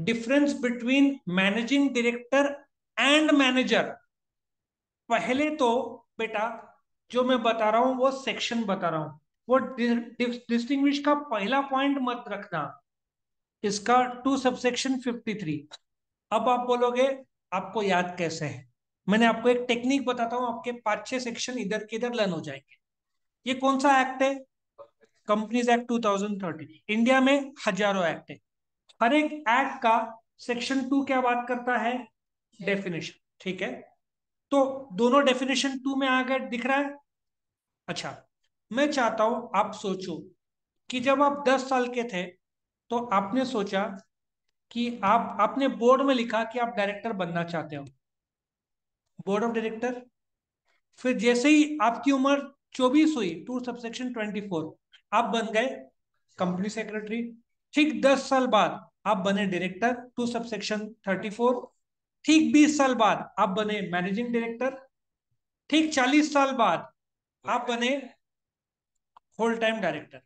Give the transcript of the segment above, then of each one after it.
Difference between managing director and manager पहले तो बेटा, जो मैं बता रहा हूँ, वो सेक्शन बता रहा हूँ। वो डिस्टिंग्विश का पहला पॉइंट मत रखना। इसका टू सबसेक्शन 53 अब आप बोलोगे, आपको याद कैसे है? मैंने आपको एक टेक्निक बताता हूँ, आपके पाँच छह सेक्शन इधर के इधर लर्न हो जाएँगे। ये कौन सा एक्ट है? कंपनीज़ एक्ट 2013 इंडिया में हज़ारों एक्ट है। हर एक एक्ट का सेक्शन टू क्या बात करता है? डेफिनेशन ठीक है? तो दोनों डेफिनेशन टू में आ गए दिख रहा है? अच्छा मैं चाहता हूँ आप सोचो कि जब आप दस साल के थे तो आपने सोचा कि आप, आपने बोर्ड में लिखा कि आप डायरेक्टर बनना चाहते हो। बोर्ड ऑफ़ डायरेक्टर फिर जैसे ही आपकी उम्र चौबीस हुई टू सबसेक्शन ट्वेंटी फोर आप बन गए कंपनी सेक्रेटरी ठीक दस साल बाद आप बने director two subsection thirty four ठीक बीस साल बाद आप बने मैनेजिंग डायरेक्टर ठीक चालीस साल बाद आप बने होल टाइम डायरेक्टर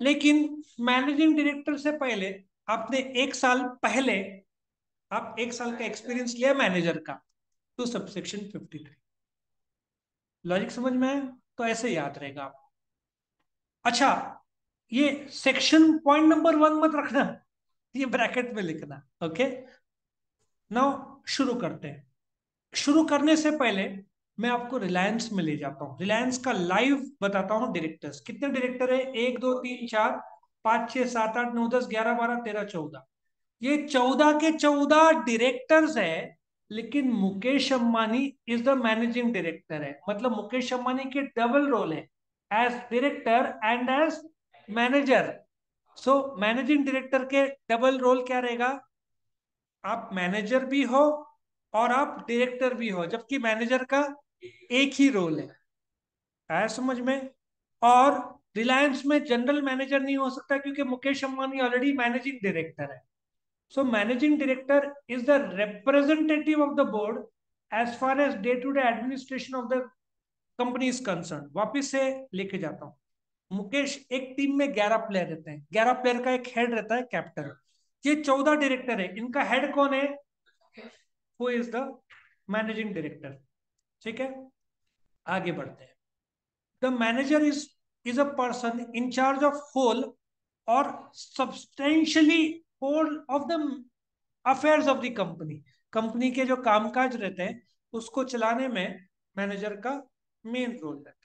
लेकिन मैनेजिंग डायरेक्टर से पहले आपने एक साल पहले, आप एक साल का एक्सपीरियंस लिया मैनेजर का two subsection fifty three logic समझ में है तो ऐसे याद रहेगा आप अच्छा ये सेक्शन पॉइंट नंबर वन मत रखना। ये ब्रैकेट में लिखना, ओके? नाउ, शुरू करते हैं। शुरू करने से पहले मैं आपको रिलायंस में ले जाता हूँ। रिलायंस का लाइव बताता हूँ डायरेक्टर्स कितने डायरेक्टर है? एक, दो, तीन, चार, पाँच, छह, सात, आठ, नौ, दस, ग्यारह, बारह, तेरह, चौदह। ये चौदह के चौदह डायरेक्टर्स है, लेकिन Mukesh Ambani is the managing director है। मतलब मुकेश अंबानी के डबल रोल है। As director and as manager so managing director के डबल रोल क्या रहेगा? आप मैनेजर भी हो और आप डायरेक्टर भी हो, जबकि मैनेजर का एक ही रोल है। आया समझ में? और रिलायंस में जनरल मैनेजर नहीं हो सकता क्योंकि Mukesh Ambani already managing director है। So managing director is the representative of the board as far as day to day administration of the company is concern वापिस से लेके जाता हूँ। मुकेश, एक टीम में ग्यारह प्लेयर रहते हैं। ग्यारह प्लेयर का एक हेड रहता है कैप्टन ये चौदह डायरेक्टर है। इनका हेड कौन है? Who is the managing director ठीक है? आगे बढ़ते हैं। The manager is is a person in charge of whole और substantially whole of the affairs of the company company के जो कामकाज रहते हैं, उसको चलाने में मैनेजर का मेन रोल है।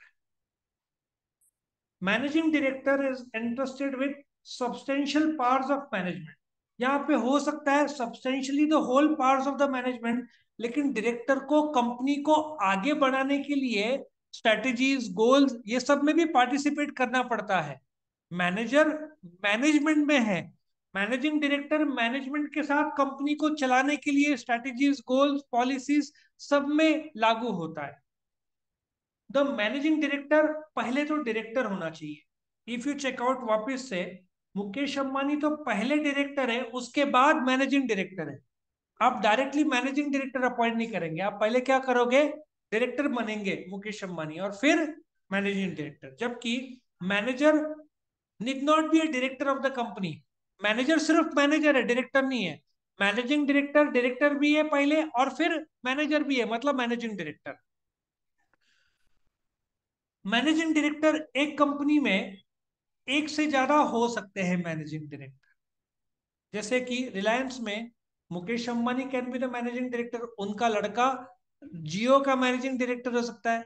Managing director is interested with substantial parts of management यहाँ पे हो सकता है substantially the whole parts of the management लेकिन डायरेक्टर को कंपनी को आगे बढ़ाने के लिए स्ट्रेटेजीज गोल्स ये सब में भी पार्टिसिपेट करना पड़ता है। मैनेजर मैनेजमेंट में है। मैनेजिंग डायरेक्टर मैनेजमेंट के साथ कंपनी को चलाने के लिए स्ट्रेटेजीज गोल्स पॉलिसीज़ सब में लागू होता है। द मैनेजिंग डायरेक्टर पहले तो डायरेक्टर होना चाहिए। इफ़ यू चेकआउट वापिस से, मुकेश अंबानी तो पहले डायरेक्टर है, उसके बाद मैनेजिंग डायरेक्टर है। आप डायरेक्टली मैनेजिंग डायरेक्टर अपॉइंट नहीं करेंगे। आप पहले क्या करोगे? डायरेक्टर बनेंगे मुकेश अंबानी और फिर मैनेजिंग डायरेक्टर जबकि manager need not be a director of the company manager सिर्फ़ मैनेजर है डायरेक्टर नहीं है। मैनेजिंग डायरेक्टर डायरेक्टर भी है पहले और फिर मैनेजर भी है मतलब मैनेजिंग डायरेक्टर मैनेजिंग डायरेक्टर एक कंपनी में एक से ज़्यादा हो सकते हैं मैनेजिंग डायरेक्टर जैसे कि रिलायंस में Mukesh Ambani can be the managing director उनका लड़का जियो का मैनेजिंग डायरेक्टर हो सकता है।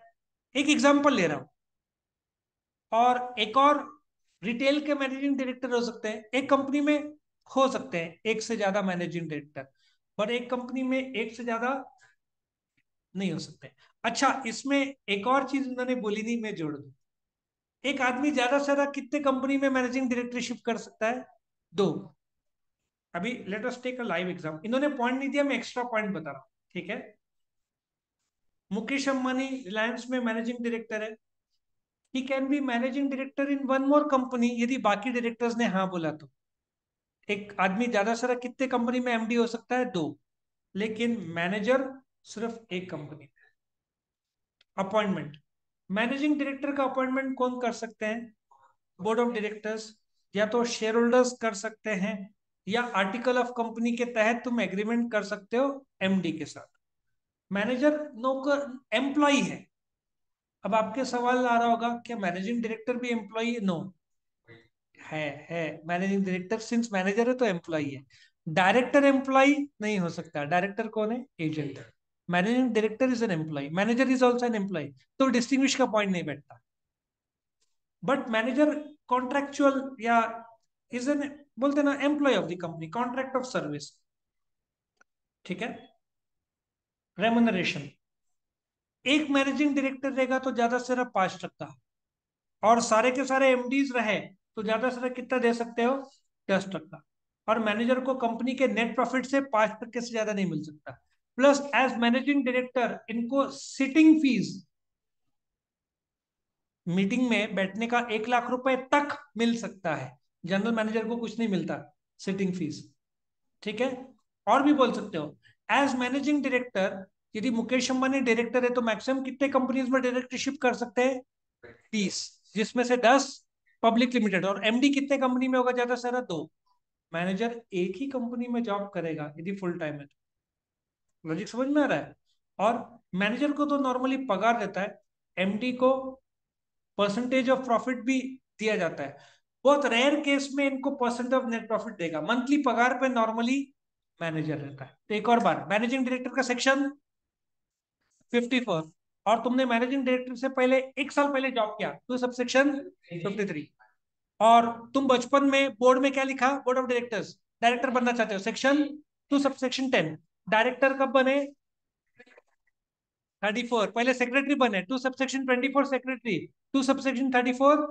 एक एग्जांपल ले रहा हूँ। और एक और रिटेल के मैनेजिंग डायरेक्टर हो सकते हैं। एक कंपनी में हो सकते हैं, एक से ज़्यादा मैनेजिंग डायरेक्टर पर एक कंपनी में एक से ज़्यादा नहीं हो सकते। अच्छा इसमें एक और चीज़ उन्होंने बोली नहीं मैं जोड़ दू। एक आदमी ज़्यादा से ज़्यादा कितने कंपनी में मैनेजिंग डायरेक्टरशिप कर सकता है? दो। अभी let us take a live exam इन्होंने पॉइंट नहीं दिया, मैं एक्स्ट्रा पॉइंट बता रहा हूँ, ठीक है? मुकेश अंबानी रिलायंस में मैनेजिंग डायरेक्टर है। He can be managing director in one more company यदि बाकी डायरेक्टर्स ने हाँ बोला तो। एक आदमी ज़्यादा से ज़्यादा कितने कंपनी में एमडी हो सकता है? दो। लेकिन मैनेजर सिर्फ़ एक कंपनी में। अपॉइंटमेंट मैनेजिंग डायरेक्टर का अपॉइंटमेंट कौन कर सकते हैं? बोर्ड ऑफ़ डायरेक्टर्स या तो शेयर होल्डर्स कर सकते हैं, या आर्टिकल ऑफ़ कंपनी के तहत तुम एग्रीमेंट कर सकते हो एमडी के साथ। मैनेजर नौकर एम्प्लॉय है। अब आपके सवाल आ रहा होगा, क्या मैनेजिंग डायरेक्टर भी एम्प्लॉय है? नो है है। मैनेजिंग डायरेक्टर सिंस मैनेजर है तो एम्प्लॉय है। डायरेक्टर एम्प्लॉय नहीं हो सकता। डायरेक्टर कौन है? Agent managing director is an employee, manager is also an employee तो डिस्टिंग्विश का पॉइंट नहीं बैठता। बट मैनेजर कॉन्ट्रेक्चुअल या इज़ एन बोलते ना employee of the company contract of service ठीक है? रेमोनरेशन एक मैनेजिंग डायरेक्टर रहेगा तो ज़्यादा से ज़्यादा पाँच टक्का। और सारे के सारे एमडीज रहे तो ज़्यादा से ज़्यादा कितना दे सकते हो? दस टक्का। और मैनेजर को कंपनी के नेट प्रॉफिट से पाँच टक्के से ज़्यादा नहीं मिल सकता। प्लस एज मैनेजिंग डायरेक्टर इनको सिटिंग फ़ीस मीटिंग में बैठने का एक लाख रुपए तक मिल सकता है। जनरल मैनेजर को कुछ नहीं मिलता सिटिंग फ़ीस ठीक है? और भी बोल सकते हो। एज मैनेजिंग डायरेक्टर यदि मुकेश अंबानी डायरेक्टर है तो मैक्सिमम कितने कंपनीज़ में डायरेक्टरशिप कर सकते हैं? तीस, जिसमें से दस पब्लिक लिमिटेड और एमडी कितने कंपनी में होगा? ज़्यादा से दो। मैनेजर एक ही कंपनी में जॉब करेगा, यदि फुल टाइम है लॉजिक समझ में आ रहा है? और मैनेजर को तो नॉर्मली पगार देता है एमडी को परसेंटेज ऑफ़ प्रॉफिट भी दिया जाता है। बहुत रेयर केस में इनको परसेंट ऑफ़ नेट प्रॉफिट देगा। मंथली पगार पे नॉर्मली मैनेजर रहता है। तो एक और बार मैनेजिंग डायरेक्टर का सेक्शन 54 और तुमने मैनेजिंग डायरेक्टर से पहले, एक साल पहले जॉब किया तो सब सेक्शन 53 और तुम बचपन में बोर्ड में क्या लिखा? बोर्ड ऑफ़ डायरेक्टर्स डायरेक्टर बनना चाहते हो। Section two sub section ten director कब बने? थर्टी फोर पहले सेक्रेटरी बने। Two subsection twenty four secretary two subsection thirty four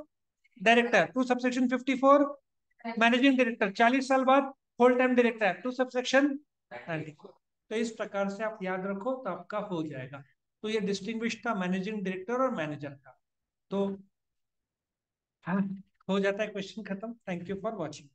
director two subsection fifty four managing director चालीस साल बाद full time director two subsection तो इस प्रकार से आप याद रखो तो आपका हो जाएगा। तो ये डिस्टिंग्विश था मैनेजिंग डायरेक्टर और मैनेजर का तो हाँ हो जाता है क्वेश्चन खत्म। Thank you for watching